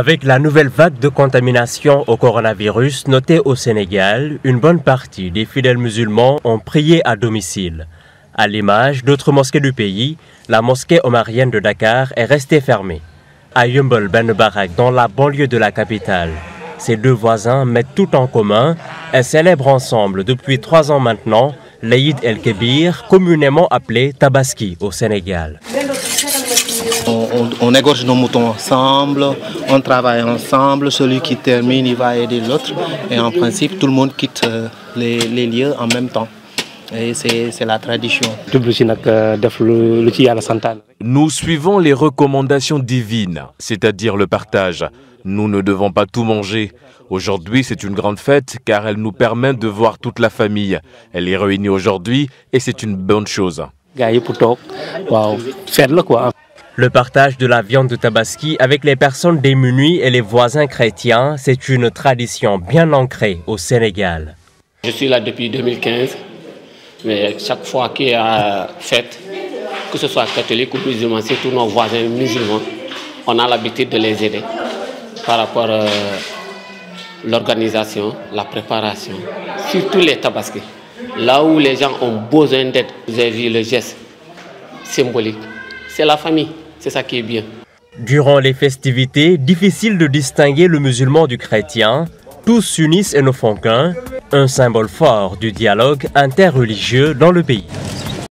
Avec la nouvelle vague de contamination au coronavirus notée au Sénégal, une bonne partie des fidèles musulmans ont prié à domicile. À l'image d'autres mosquées du pays, la mosquée omarienne de Dakar est restée fermée. À Yumbel Ben Barak, dans la banlieue de la capitale, ces deux voisins mettent tout en commun et célèbrent ensemble depuis trois ans maintenant l'Aïd el-Kébir, communément appelé Tabaski au Sénégal. On, égorge nos moutons ensemble, on travaille ensemble, celui qui termine, il va aider l'autre. Et en principe, tout le monde quitte euh, les, les lieux en même temps. Et c'est la tradition. Nous suivons les recommandations divines, c'est-à-dire le partage. Nous ne devons pas tout manger. Aujourd'hui, c'est une grande fête car elle nous permet de voir toute la famille. Elle est réunie aujourd'hui et c'est une bonne chose. Le partage de la viande de tabaski avec les personnes démunies et les voisins chrétiens, c'est une tradition bien ancrée au Sénégal. Je suis là depuis 2015, mais chaque fois qu'il y a fête, que ce soit catholique ou musulman, tous nos voisins musulmans, on a l'habitude de les aider par rapport à l'organisation, la préparation, surtout les tabaskis. Là où les gens ont besoin d'aide, vous avez vu le geste symbolique, c'est la famille, c'est ça qui est bien. Durant les festivités, difficile de distinguer le musulman du chrétien. Tous s'unissent et ne font qu'un, un symbole fort du dialogue interreligieux dans le pays.